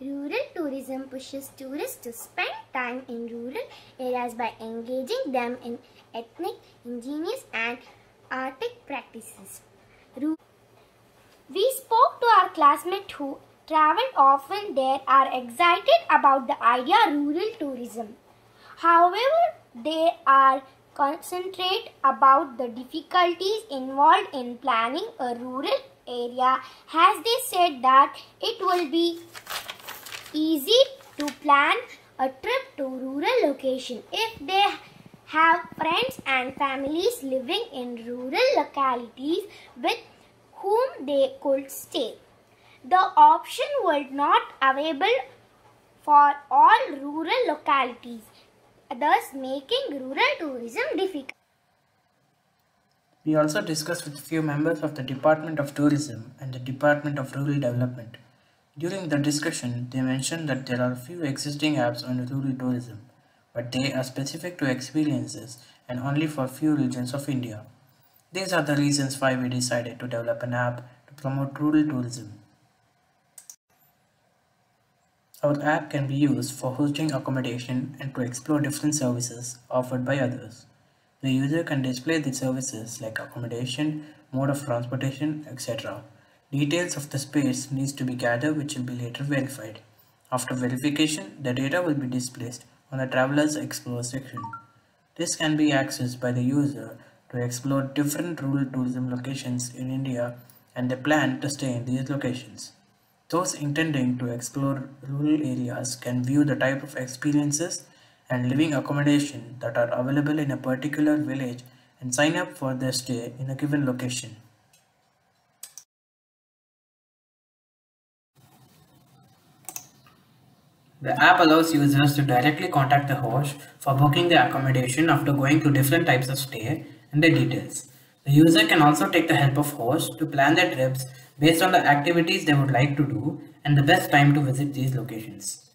Rural tourism pushes tourists to spend time in rural areas by engaging them in ethnic, indigenous, and artistic practices. We spoke to our classmates who traveled often there are excited about the idea rural tourism. However, they are concentrate about the difficulties involved in planning a rural area as they said that it will be easy to plan a trip to rural location if they have friends and families living in rural localities with whom they could stay. The option was not available for all rural localities, thus making rural tourism difficult. We also discussed with a few members of the Department of Tourism and the Department of Rural Development. During the discussion, they mentioned that there are few existing apps on rural tourism, but they are specific to experiences and only for few regions of India. These are the reasons why we decided to develop an app to promote rural tourism. Our app can be used for hosting accommodation and to explore different services offered by others. The user can display the services like accommodation, mode of transportation, etc. Details of the space needs to be gathered which will be later verified. After verification, the data will be displayed on the Travelers Explore section. This can be accessed by the user to explore different rural tourism locations in India and they plan to stay in these locations. Those intending to explore rural areas can view the type of experiences and living accommodation that are available in a particular village and sign up for their stay in a given location. The app allows users to directly contact the host for booking the accommodation after going through different types of stay and the details. The user can also take the help of hosts to plan their trips based on the activities they would like to do and the best time to visit these locations.